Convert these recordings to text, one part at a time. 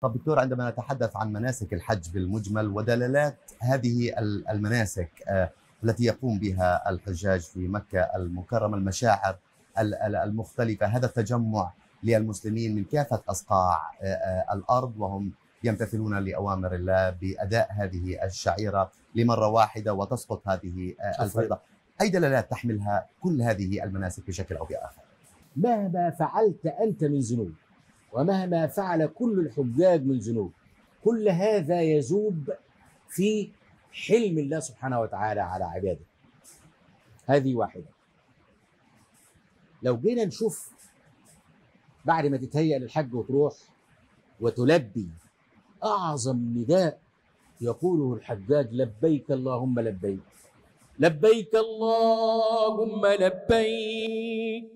طب دكتور عندما نتحدث عن مناسك الحج بالمجمل ودلالات هذه المناسك التي يقوم بها الحجاج في مكة المكرمة المشاعر المختلفة هذا التجمع للمسلمين من كافة أصقاع الأرض وهم يمتثلون لأوامر الله بأداء هذه الشعيرة لمرة واحدة وتسقط هذه الفريضة. أي دلالات تحملها كل هذه المناسك بشكل أو بآخر؟ مهما فعلت أنت من ذنوب؟ ومهما فعل كل الحجاج من ذنوب. كل هذا يذوب في حلم الله سبحانه وتعالى على عباده. هذه واحدة. لو جينا نشوف بعد ما تتهيأ للحج وتروح وتلبي أعظم نداء يقوله الحجاج لبيك اللهم لبيك لبيك اللهم لبيك.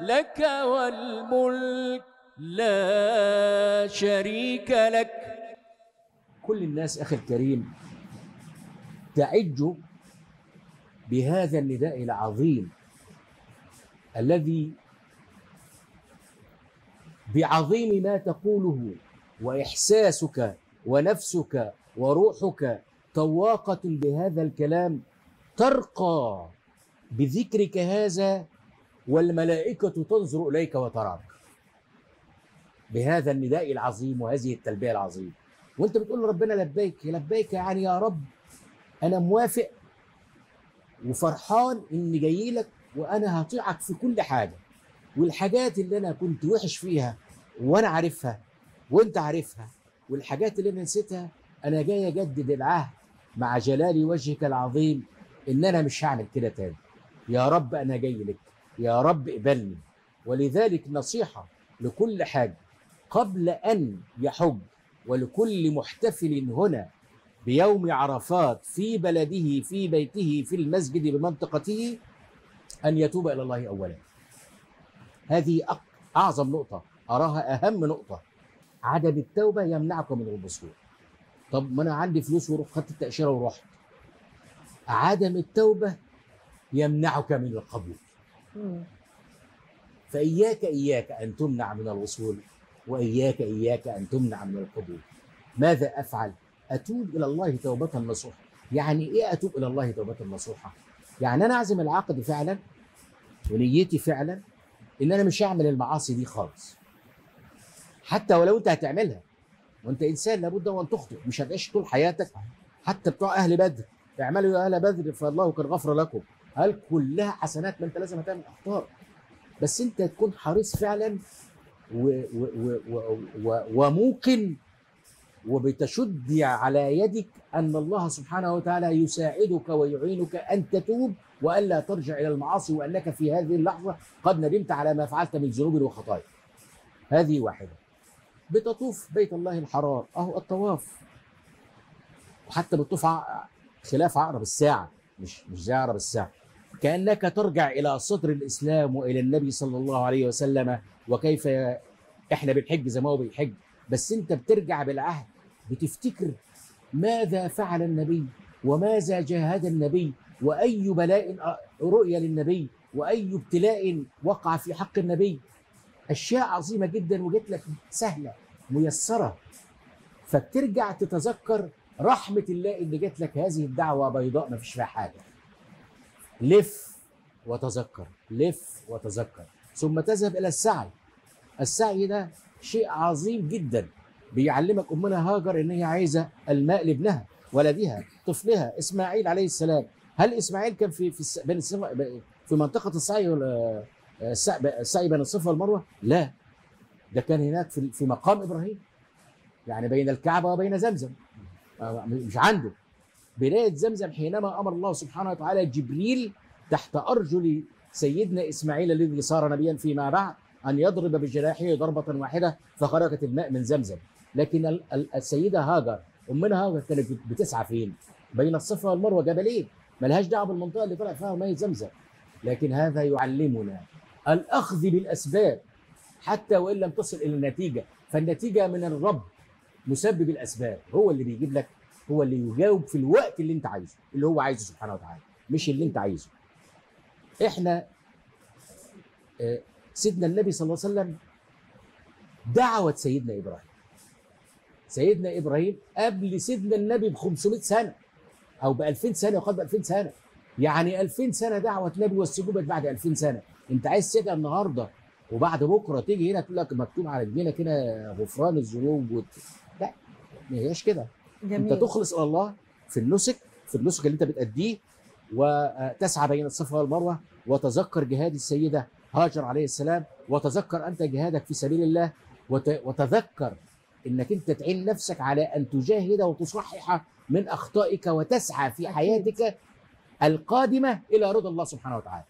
لك والملك لا شريك لك. كل الناس أخي الكريم تعج بهذا النداء العظيم الذي بعظيم ما تقوله وإحساسك ونفسك وروحك طواقة بهذا الكلام ترقى بذكرك هذا والملائكة تنظر إليك وتراك. بهذا النداء العظيم وهذه التلبية العظيمة. وأنت بتقول لربنا لبيك لبيك يعني يا رب أنا موافق وفرحان إني جاي لك وأنا هطيعك في كل حاجة. والحاجات اللي أنا كنت وحش فيها وأنا عارفها وأنت عارفها والحاجات اللي أنا نسيتها أنا جاي أجدد العهد مع جلال وجهك العظيم إن أنا مش هعمل كده تاني. يا رب أنا جاي لك. يا رب اقبلني ولذلك نصيحة لكل حاج قبل أن يحج ولكل محتفل هنا بيوم عرفات في بلده في بيته في المسجد بمنطقته أن يتوب إلى الله اولا. هذه أعظم نقطة أراها أهم نقطة. عدم التوبة يمنعك من الوصول طب ما أنا عندي فلوس ورحت خدت التأشيرة ورحت عدم التوبة يمنعك من القبول. فإياك إياك أن تمنع من الوصول وإياك إياك أن تمنع من القبول. ماذا أفعل؟ أتوب إلى الله توبة نصوحة. يعني إيه أتوب إلى الله توبة نصوحة؟ يعني أنا أعزم العقد فعلا؟ ونيتي فعلا؟ إن أنا مش هعمل المعاصي دي خالص. حتى ولو أنت هتعملها وأنت إنسان لابد وأن تخطئ مش هتعيش طول حياتك حتى بتوع أهل بدر. اعملوا يا أهل بدر فالله قد غفر لكم. هل كلها حسنات ما انت لازم هتعمل اخطاء بس انت تكون حريص فعلا و و وموقن وبتشد على يدك أن الله سبحانه وتعالى يساعدك ويعينك أن تتوب وألا ترجع إلى المعاصي وأنك في هذه اللحظة قد ندمت على ما فعلت من ذنوب وخطايا. هذه واحدة. بتطوف بيت الله الحرام أهو الطواف وحتى بتطوف خلاف عقرب الساعة مش مش زي عقرب الساعة كأنك ترجع إلى صدر الإسلام وإلى النبي صلى الله عليه وسلم وكيف إحنا بنحج زي ما هو بيحج. بس أنت بترجع بالعهد بتفتكر ماذا فعل النبي وماذا جاهد النبي وأي بلاء رؤي للنبي وأي ابتلاء وقع في حق النبي. أشياء عظيمة جدا وجت لك سهلة ميسرة. فبترجع تتذكر رحمة الله إن جت لك هذه الدعوة بيضاء ما فيش فيها حاجة. لف وتذكر لف وتذكر. ثم تذهب إلى السعي. السعي ده شيء عظيم جدا. بيعلمك أمنا هاجر إن هي عايزة الماء لابنها ولدها طفلها إسماعيل عليه السلام. هل إسماعيل كان في في بين في منطقة السعي ولا السعي بين الصفا والمروة؟ لا. ده كان هناك في في مقام إبراهيم. يعني بين الكعبة وبين زمزم. مش عنده. بدايه زمزم حينما أمر الله سبحانه وتعالى جبريل تحت أرجل سيدنا إسماعيل الذي صار نبيا فيما بعد أن يضرب بجناحه ضربة واحدة فخرجت الماء من زمزم لكن السيدة هاجر امنا هاجر كانت بتسعى فين؟ بين الصفا والمروة جبلين ملهاش دعوة بالمنطقة اللي طلع فيها ميه زمزم لكن هذا يعلمنا الأخذ بالأسباب حتى وإن لم تصل إلى النتيجة فالنتيجة من الرب مسبب الأسباب هو اللي بيجيب لك هو اللي يجاوب في الوقت اللي انت عايزه اللي هو عايزه سبحانه وتعالى مش اللي انت عايزه. إحنا آه، سيدنا النبي صلى الله عليه وسلم دعوة سيدنا إبراهيم. سيدنا إبراهيم قبل سيدنا النبي ب 500 سنة أو ب 2000 سنة وقد ب 2000 سنة. يعني 2000 سنة دعوة نبي واستجوبت بعد 2000 سنة. أنت عايز تدعي النهارده وبعد بكرة تيجي هنا تقول لك مكتوب على جبينك هنا غفران الذنوب. لا ما هياش كده. جميل انت تخلص إلى الله في النسك في النسك اللي انت بتأديه وتسعى بين الصفا والمروة وتذكر جهاد السيدة هاجر عليه السلام وتذكر أنت جهادك في سبيل الله وت- وتذكر إنك أنت تعين نفسك على أن تجاهد وتصحح من أخطائك وتسعى في. حياتك القادمة إلى رضا الله سبحانه وتعالى